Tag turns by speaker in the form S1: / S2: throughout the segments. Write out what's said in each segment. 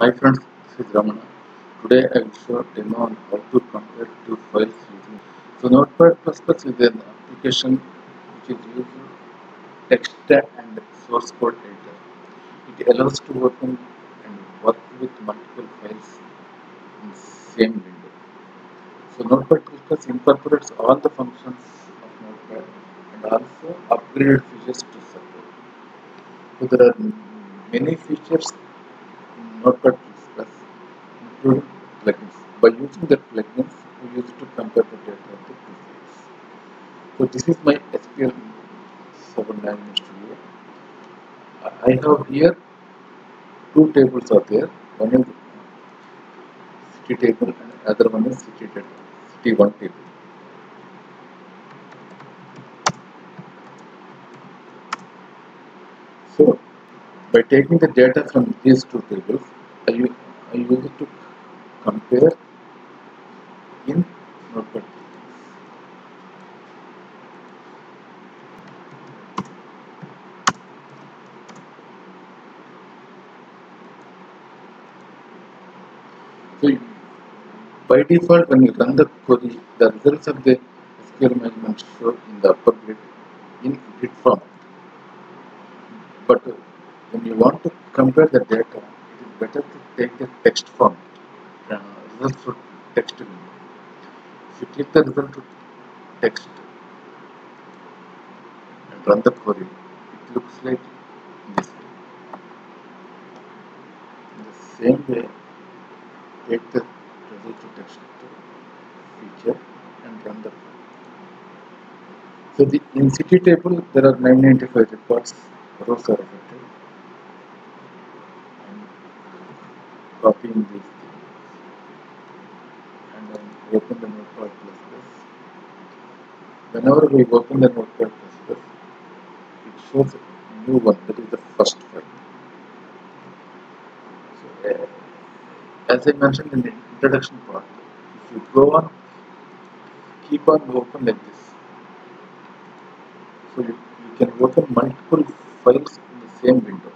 S1: Hi friends, this is Ramana. Today I will show a demo on how to compare two files using. So Notepad++ is an application which is used text and source code editor. It allows to open and work with multiple files in the same window. So Notepad++ Plus incorporates all the functions of Notepad and also upgraded features to support. So there are many features Notepad++, including plugins. By using the plugins, we use it to compare the data of the files. So this is my SQL Server Management Studio. I have here two tables are there. One is city table and other one is city table, city one table. So by taking the data from these two tables, I I use it to compare in Notepad. So by default, when you run the query, the results of the SQL management show in the upper grid in grid format. But when you want to compare the data, better to take the text format. Uh, results for text window. If you click the result to text and run the query, it looks like this way. In the same way, take the result to text feature and run the query. So the in city table there are 995 records, rows are affected. Copying these things and then open the notepad plus plus. Whenever we open the notepad plus plus, it shows a new one that is the first file. So, uh, as I mentioned in the introduction part, if you go on, keep on open like this. So you, you can open multiple files in the same window.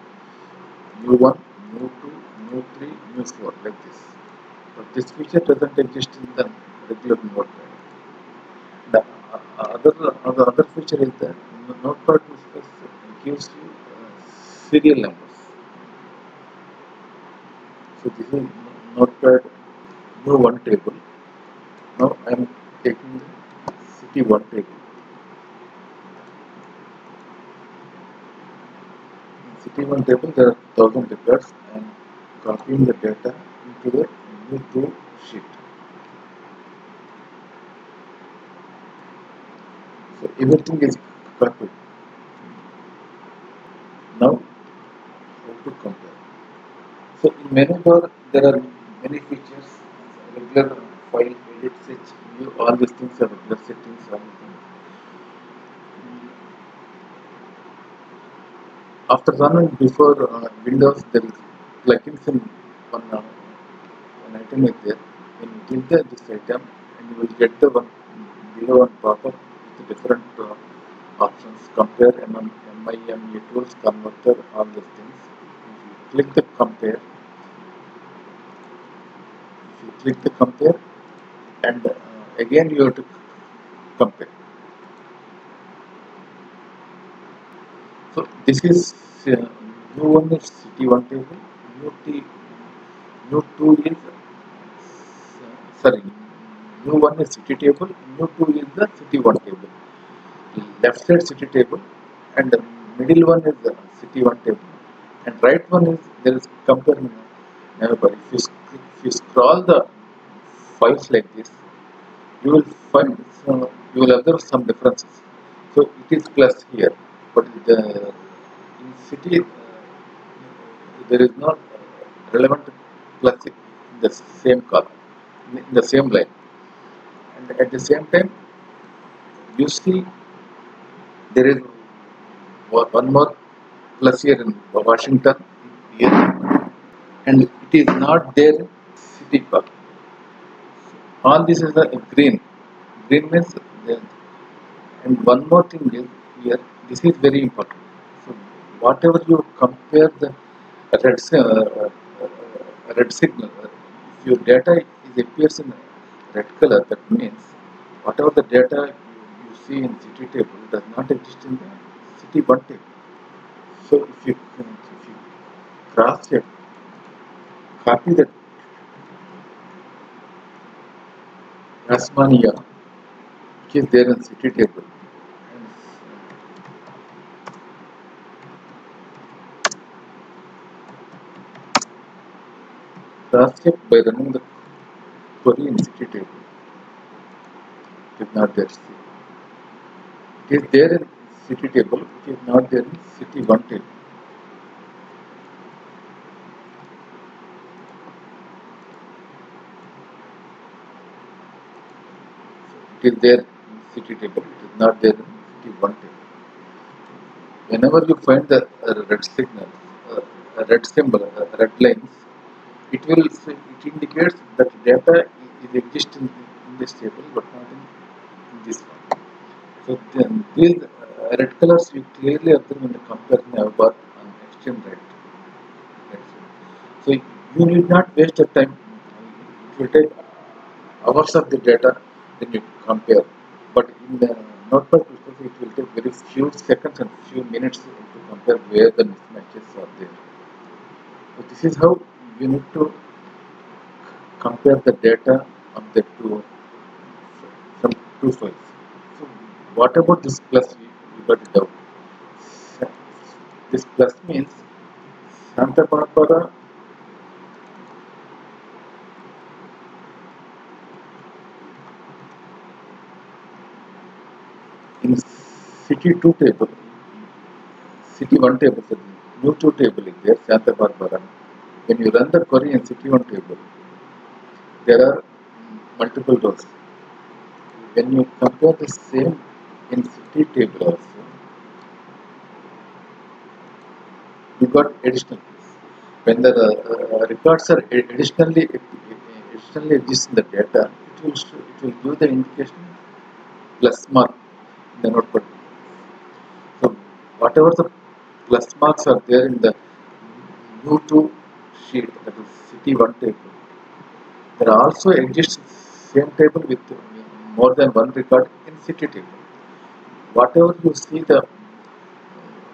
S1: New one, new two, new three, new four, like this. But this feature doesn't exist in the regular notepad. The uh, other, uh, the other feature is that notepad gives you uh, serial numbers. So this is notepad new one table. Now I am taking the city one table. City one table there are thousand records and copying the data into the new two sheet. So everything is copied. Now how to compare. So in menu bar there are many features. Regular file edit search view all these things are regular settings all these things. After running before uh, Windows there is plugins in one, uh, one item is there. When you click the, this item and you will get the one below one pop-up with the different uh, options compare MM, MIME tools converter all these things. If you click the compare if you click the compare and uh, again you have to compare. So this is uh, new one is city one table, new two is uh, sorry, new one is city table, new two is the city one table. Left side city table and the middle one is the city one table and right one is there is compare navbar. If you, if you scroll the files like this, you will find you will observe some differences. So it is plus here, but the in city uh, there is not relevant plus in the same column in the same line, and at the same time you see there is one more plus here in Washington here, and it is not there city park. All this is the green. Green means the, and one more thing is here. This is very important. So whatever you compare the red uh, red signal. If your data is appears in red color, that means whatever the data you, see in city table does not exist in the city one table. So if you if you cross check, copy that Tasmania, which is there in city table. And check by running the query city table. It is not there. It is there in city table, it is not there in city one table. It is there in city table, it is not there in city one table. Whenever you find the uh, red signal, uh, a red symbol, uh, red lines, it will it indicates that data is exist in, this table but not in, this one. So then these uh, red colors you clearly observe when the compare navbar on extreme right. So you need not waste your time. It will take hours of the data then you compare. But in the process it will take very few seconds and few minutes to compare where the mismatches are there. So this is how you need to compare the data of the two from two files. So what about this plus we, we got it out. This plus means Santa Barbara in city 2 table, city 1 table, new 2 table is there, Santa Barbara. When you run the query in city 1 table, there are multiple rows. When you compare the same in city table also, you got additional. When the uh, records are additionally additionally exist in the data, it will show, it will give the indication plus mark in the notepad. So whatever the plus marks are there in the new 2 sheet, that is city one table, there also exists same table with more than one record in city table. Whatever you see the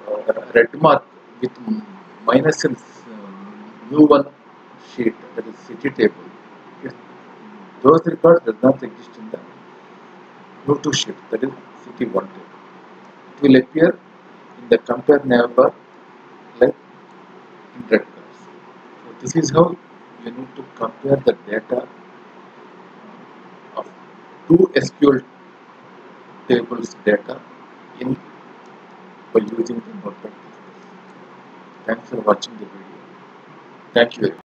S1: uh, red mark with minus in new 1 sheet, that is city table, those records does not exist in the new 2 sheet, that is city one table. It will appear in the compare navbar like in red this is how you need to compare the data of two SQL tables data in by using the notepad. Thanks for watching the video. Thank you.